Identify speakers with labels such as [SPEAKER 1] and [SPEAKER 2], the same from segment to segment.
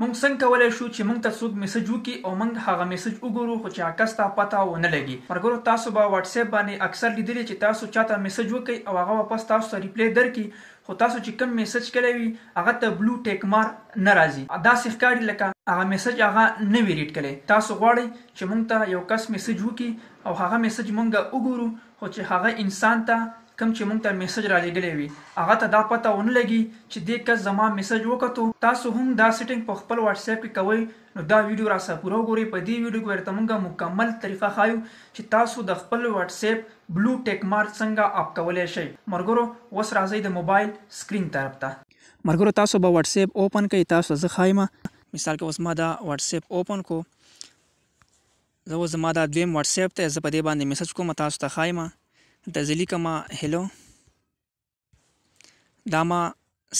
[SPEAKER 1] مونږ څنګه کولای شو چی مونږ ته څوک میسج وکی او مونږ هغه میسج وګورو خو چی عکس ته پته ونه لګی ملګرو تاسو به واټساپ باندی اکثر لیدلی چی تاسو چاته میسج وکی او هغه واپس تاسو ته ریپلی درکی خو تاسو چی کوم میسج کړی وی هغه ته بلو ټیک مارک نه راځی داسی ښکاری لکه هغه میسج هغه نه وی ریډ کړی تاسو غواړی چی مونږ ته یو کس میسج وکی او هغه میسج مونږ وګورو خو چې هغه انسان ته کوم چې مونږ ته ميسج راليږلی وي هغه ته دا پته ونه لګي چې دې کس زما ميسج وکتو تاسو هم دا سيټنګ په خپل واټساپ کې کوئ نو دا ويډيو راسره پوره وګورئ په دې ويډيو کې به درته مونږ مکمل طريقه ښايو چې تاسو د خپل واټساپ بلو ټيک مارک څنګه اپ کولای شئ ملګرو اوس راځئ د موبايل سکرين طرف ته ملګرو تاسو به واټساپ اوپن کړئ تاسو ته زه ښايم مثال کې اوس ما دا واټساپ اوپن کو. زه اوس زما دا دویم واټساپ دی زه په دې باندې میسج کوم تاسو ته ښایم دلته زه لیکم هلو دا ما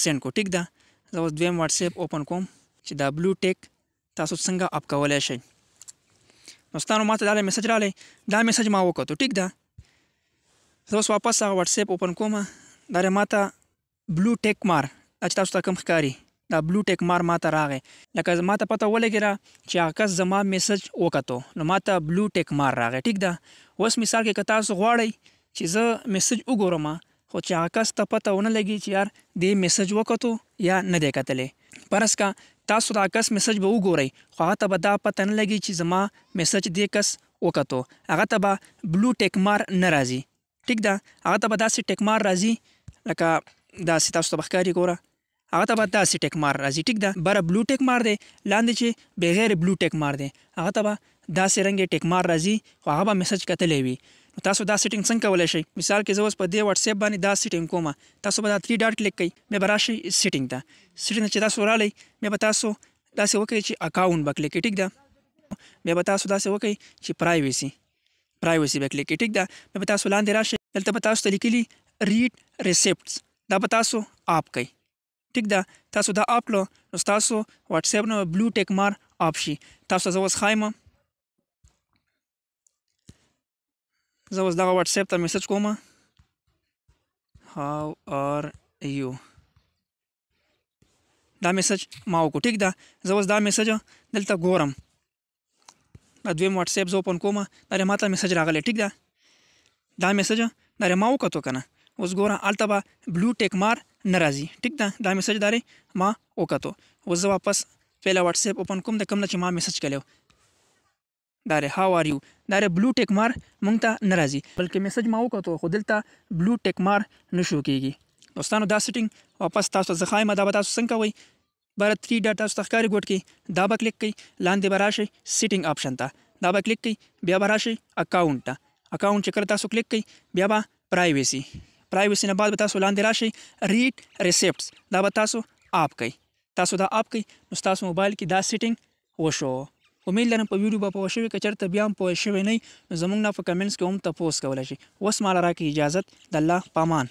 [SPEAKER 1] سند کو ټیک ده زه اوس دویم واټساپ اوپن کوم چې دا بلو ټیک تاسو څنګه اپ کولای شئ نو ستانو ماته دا میسج رالی دا میسج ما وکړو ټیک ده زه اوس واپس هغه واټساپ اوپن کوم دا ماته بلو ټیک مار دا چې تاسو ته کوم ښکاري دا بلو ټیک مار ماته راغی لکه ماته پته ولګیره چې هغه کس زما میسج وکتو نو ماته بلو ټیک مار راغی ټیک ده اوس مثال کې که تاسو غواړئ چې زه میسج وګورم خو چې هغه کس ته پته ونه لګي چې یار دې میسج وکتو یا نه دی کتلی پرس کا تاسو دا کس میسج به وګورئ خو هغه ته به دا پته نه لګي چې زما میسج دې کس وکتو هغه ته به بلو ټیک مار نه راځي ټیک ده هغه ته به داسی ټیک مار راځی لکه داسی تاسو ته به ښکاری ګوره هغه ته به داسی ټیک مار راځی ټیک ده بره بلو ټیک مار دی لاندی چی بغیر بلو ټیک مار دی هغه ته به داسی رنګ ټیک مار راځی خو هغه به میسج کتلی وی نو تاسو دا سیټینګ څنګه کولای شی مثال کی زه اوس په دی واټساپ باندی دا سیټینګ کوم تاسو به دا تری ډاټ کلیک کړئ بیا به راشی سیټینګ ته سیټینګ ته چی تاسو رالی بیا به تاسو داسی وکړئ چی اکاونټ به کلیک کړئ ټیک ده بیا به تاسو داسی وکړئ چی پرایویسی پرایوسي به کلیک ټیک ده نو په تاسو لاندې راشي دلته به تاسو ته لیکلي ریډ ریسپټس دا به تاسو آپ کوي ټیک ده تاسو دا آپ کړو نو تاسو واتس اپ نه بلو ټیک مار آپ شي تاسو زه اوس خایم زه اوس دغه واتس اپ ته میسج کوم هاو ار یو دا میسج ما وکړو ټیک ده زه اوس دا میسج دلته ګورم دا دویم واتس اپ زه اوپن کوم دا ما ته میسج راغلی ټیک ده دا میسج دا ما وکتو کنه اوس ګوره الته به بلو ټیک مار نه راځي ټیک ده دا میسج داري ما وکتو اوس زه واپس پهله واتس اپ اوپن کوم د کوم نه چې ما میسج کړو دا ری هاو ار یو دا ری بلو ټیک مار مونږ ته نه راځي بلکې میسج ما وکتو خو دلته بلو ټیک مار نشو کیږي دوستانو دا سیټینګ واپس تاسو ځخایم دا به تاسو څنګه کوئ بره تري ډاټ تاسو ته ښکاري ګوډ کې دا به کلیک کړئ لاندې به راشئ سیټینګ آپشن ته دا به کلیک کړئ بیا به راشئ اکاونټ ته اکاونټ چې کله تاسو کلیک کړئ بیا به پرایویسي پرایویسي نه بعد به تاسو لاندې راشئ ریډ ریسیپټس دا به تاسو آپ کړئ تاسو دا آپ کړئ نو تاسو موبایل کې دا سیټینګ وشو امید لرم په ویډیو به پوه شوي که چېرته بیا هم پوه شوی نه نو زموږ نه په کمنټس کې هم تپوس کولی شي اوس ماله راکړي اجازت د الله پامان